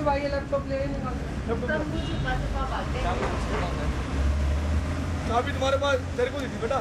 की भाई लैपटॉप ले चाबी तुम्हारे पास तेरे को दी थी बेटा।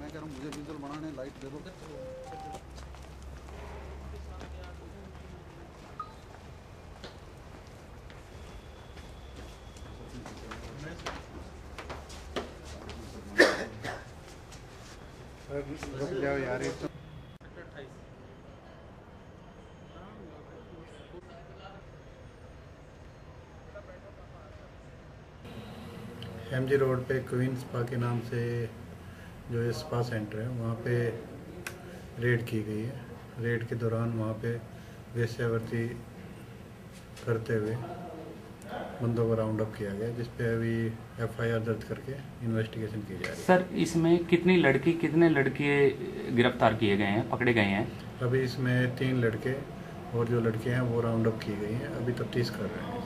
मैं कह रहा हूँ मुझे विजुअल बनाने लाइट दे दो। रुक जाओ यार ये एम जी रोड पे क्वीन स्पा के नाम से जो ये स्पा सेंटर है, वहाँ पे रेड की गई है। रेड के दौरान वहाँ पे वेश्यावृत्ति करते हुए बंदों को राउंड अप किया गया जिस पे अभी एफआईआर दर्ज करके इन्वेस्टिगेशन की जा रही सर इसमें कितनी लड़की कितने लड़के गिरफ़्तार किए गए हैं पकड़े गए हैं? अभी इसमें तीन लड़के और जो लड़के हैं वो राउंड अप की गई हैं अभी तफ्तीश कर रहे हैं।